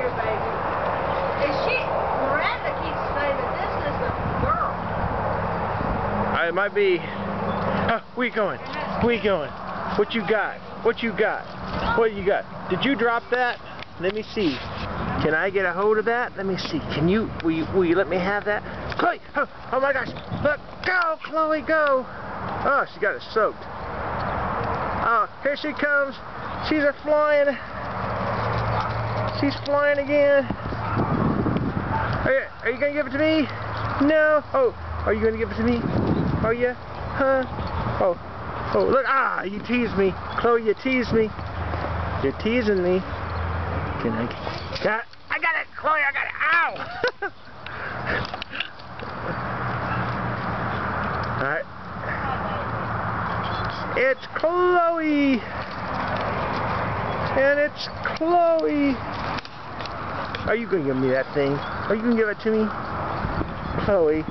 here, baby. She, Miranda keeps saying that this is the girl. Uh, It might be. Uh, where you going? Where you going? What you got? What you got? What you got? Did you drop that? Let me see. Can I get a hold of that? Let me see. Can you? Will you? Will you let me have that? Cloe! Oh, oh my gosh! Look! Go, Cloe! Go! Oh, she got it soaked. Oh, here she comes. She's a flying. She's flying again. Are you, are you gonna give it to me? No. Oh, are you gonna give it to me? Oh yeah? Huh? Oh, oh look! Ah, you teased me, Cloe. You teased me. You're teasing me. Can I? get Got? I got it, Cloe. I got it. Ow! All right. It's Cloe. And it's Cloe. Are you gonna give me that thing? Are you gonna give it to me? Cloe.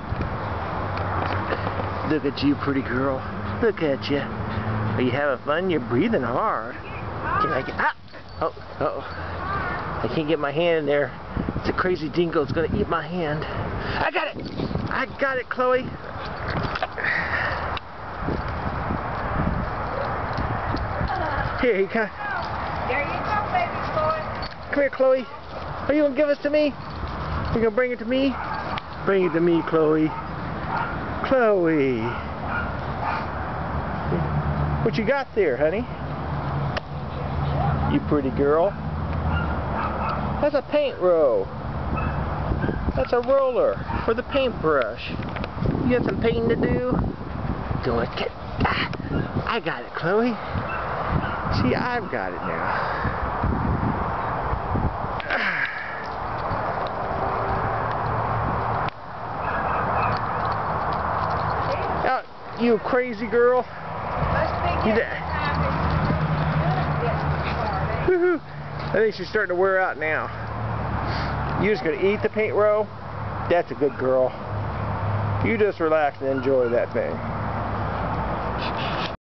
Look at you, pretty girl. Look at you. Are you having fun? You're breathing hard. Can I get ah? Oh, oh. I can't get my hand in there. It's a crazy dingo. It's gonna eat my hand. I got it. I got it, Cloe. Here, you come. There you go, baby boy. Come here, Cloe. Are you gonna give this to me? You gonna bring it to me? Bring it to me, Cloe. Cloe. What you got there, honey? You pretty girl. That's a paint roll. That's a roller for the paintbrush. You got some painting to do? Do it. Get, I got it, Cloe. See, I've got it now. Oh, you crazy girl. I think she's starting to wear out now. You just gonna eat the paint roll? That's a good girl. You just relax and enjoy that thing.